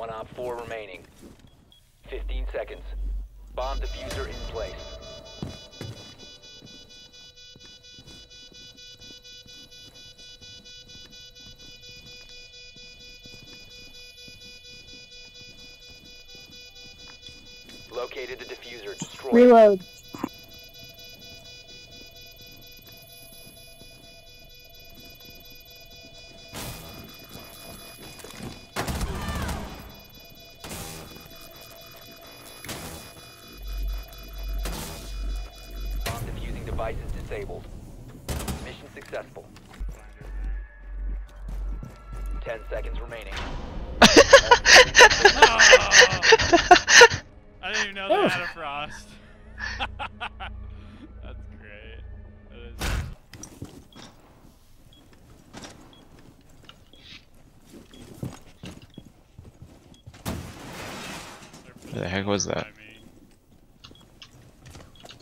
One op four remaining. 15 seconds. Bomb defuser in place. Located the defuser. Destroy. it. Reload. Device is disabled. Mission successful. 10 seconds remaining. Oh! I didn't even know they had a frost. That's great. That is... Where the heck was that?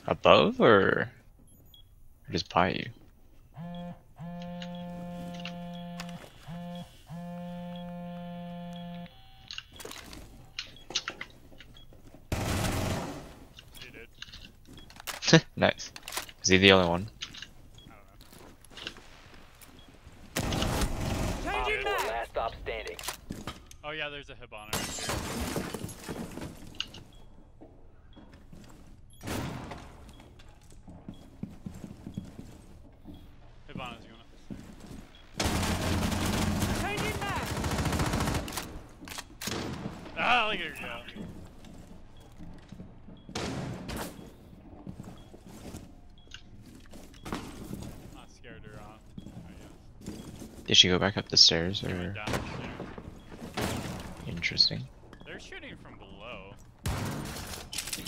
Above or, or just buy you? he nice. Is he the only one? I don't know. Op last stop standing. Oh yeah, there's a Hibana right here. Hibana's going up the stairs. Go. I scared her off. Did she go back up the stairs or? down the stairs. Interesting. They're shooting from below.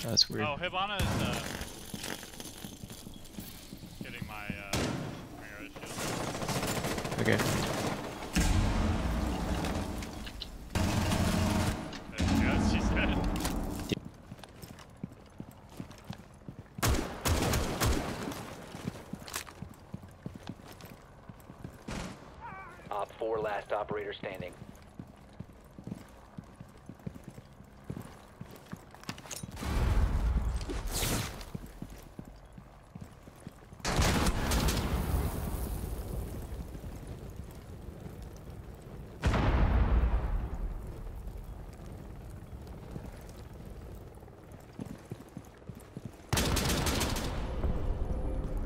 That's weird. Oh, Hibana is uh, getting my uh, arrow shield. Okay. There she goes, she said. Last operator standing.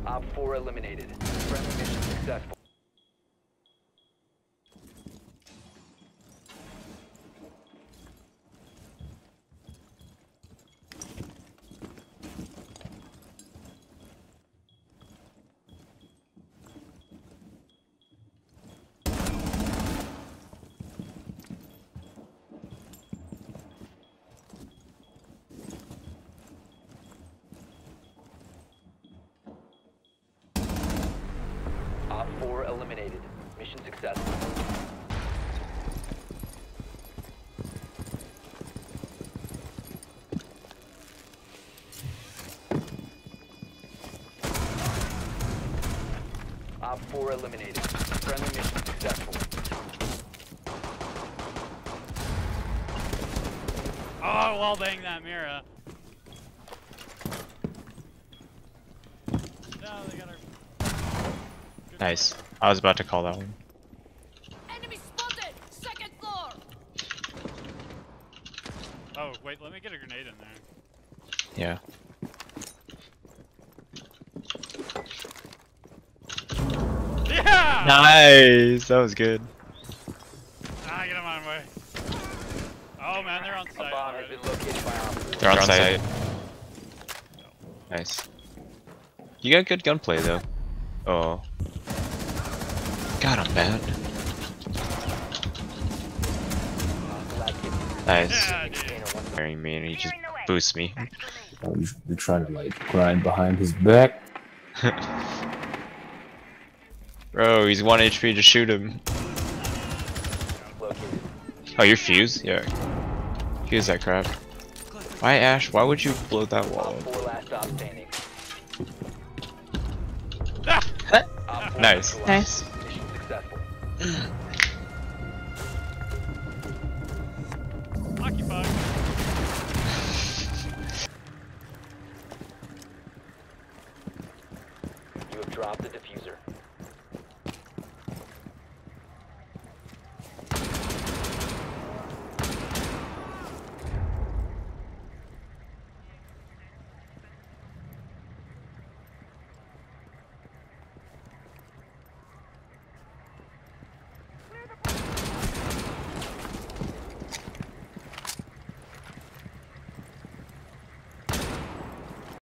Op 4 eliminated. Friendly mission successful. Op 4 eliminated. Mission successful. Op 4 eliminated. Friendly mission successful. Oh, wall bang that Mira. No, they got her. Nice. work. I was about to call that one. Enemy spotted! Second floor! Oh, wait, let me get a grenade in there. Yeah. Yeah! Nice. That was good. Ah, get him on way. Oh man, they're on A site bomb has already. been located by They're on site. Nice. You got good gunplay though. Oh. Got him, man. bad. Hostile. Nice. Yeah, dude. Container one- Carrying me and he just boosts me. Oh, you- You're trying to like grind behind his back. Bro, he's 1 HP, to shoot him. Oh, you're fused? Yeah. Fuse that crap. Why, Ash, why would you blow that wall up? Ah! nice. Nice. You have dropped the defuser.